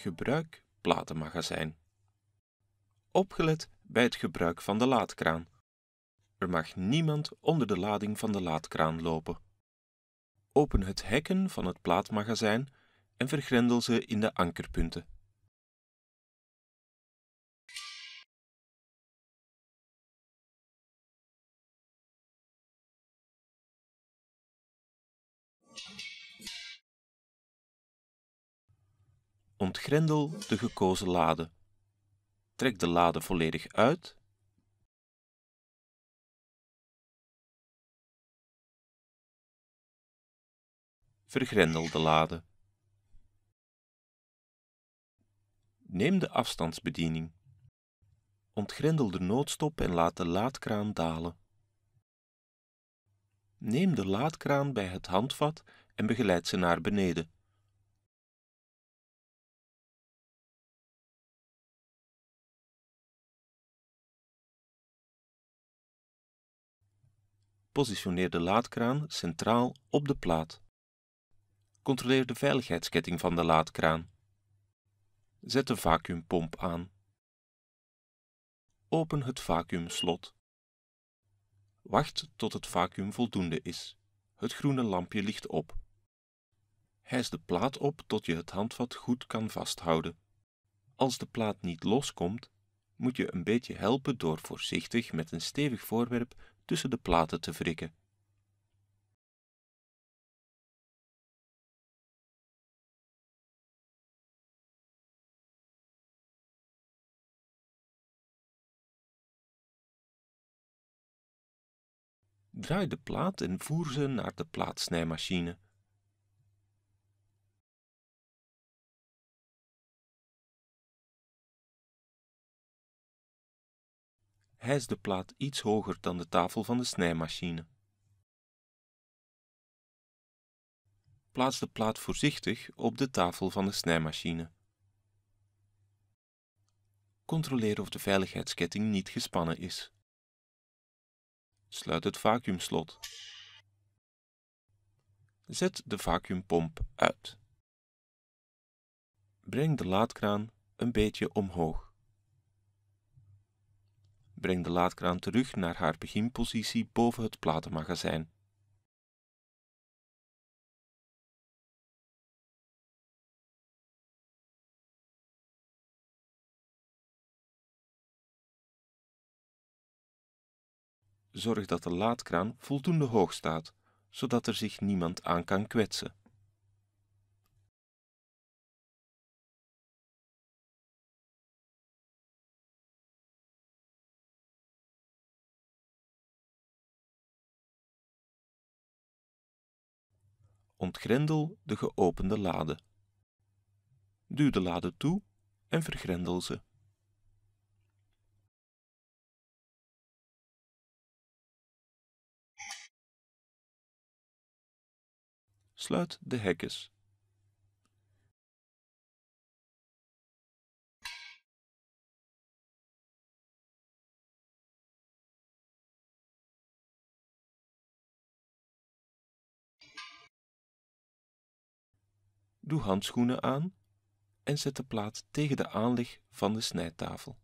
Gebruik platenmagazijn. Opgelet bij het gebruik van de laadkraan. Er mag niemand onder de lading van de laadkraan lopen. Open het hekken van het plaatmagazijn en vergrendel ze in de ankerpunten. Ontgrendel de gekozen lade. Trek de lade volledig uit. Vergrendel de lade. Neem de afstandsbediening. Ontgrendel de noodstop en laat de laadkraan dalen. Neem de laadkraan bij het handvat en begeleid ze naar beneden. Positioneer de laadkraan centraal op de plaat. Controleer de veiligheidsketting van de laadkraan. Zet de vacuümpomp aan. Open het vacuümslot. Wacht tot het vacuüm voldoende is. Het groene lampje ligt op. Hijs de plaat op tot je het handvat goed kan vasthouden. Als de plaat niet loskomt, moet je een beetje helpen door voorzichtig met een stevig voorwerp tussen de platen te wrikken. Draai de plaat en voer ze naar de plaatsnijmachine. Hijs de plaat iets hoger dan de tafel van de snijmachine. Plaats de plaat voorzichtig op de tafel van de snijmachine. Controleer of de veiligheidsketting niet gespannen is. Sluit het vacuümslot. Zet de vacuümpomp uit. Breng de laadkraan een beetje omhoog. Breng de laadkraan terug naar haar beginpositie boven het platenmagazijn. Zorg dat de laadkraan voldoende hoog staat, zodat er zich niemand aan kan kwetsen. Ontgrendel de geopende lade. Duw de lade toe en vergrendel ze. Sluit de hekjes. Doe handschoenen aan en zet de plaat tegen de aanleg van de snijtafel.